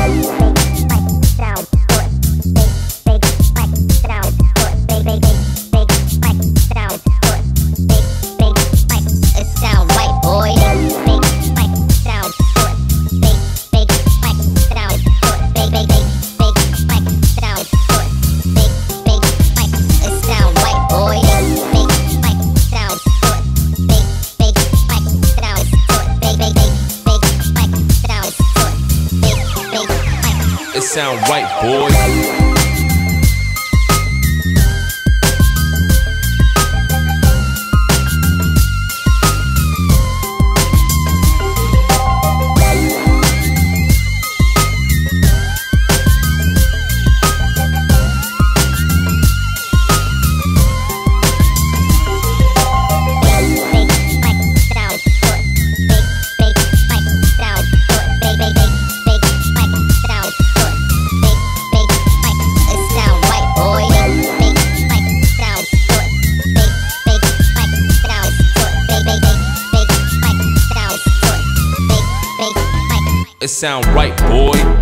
White boy. Sound right, boys. Sound right, boy.